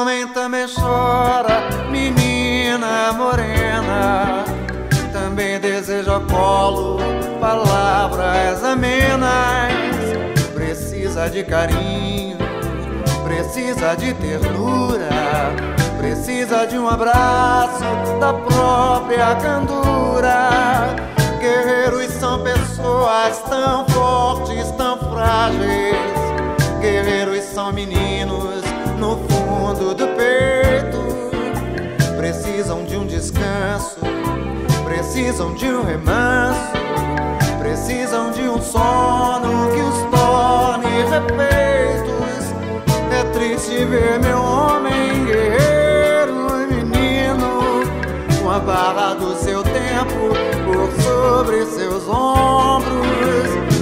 homem também chora, menina morena. Também deseja colo, palavras amenas. Precisa de carinho, precisa de ternura. Precisa de um abraço da própria candura. Guerreiros são pessoas tão fortes, tão frágeis. Guerreiros são meninos no fundo precisam de um remanso, precisam de um sono que os torne refeitos. É triste ver meu homem guerreiro e menino com a barra do seu tempo por sobre seus ombros.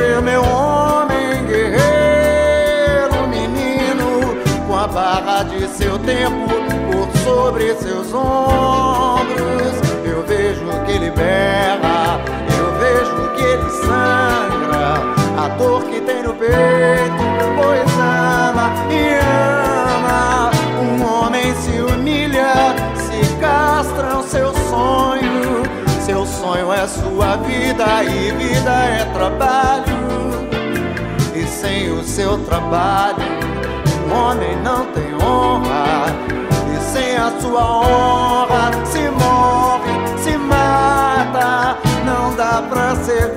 Ver meu homem guerreiro, menino, com a barra de seu tempo por sobre seus ombros. Eu vejo que ele berra, sonho é sua vida e vida é trabalho. E sem o seu trabalho, um homem não tem honra. E sem a sua honra, se morre, se mata. Não dá pra ser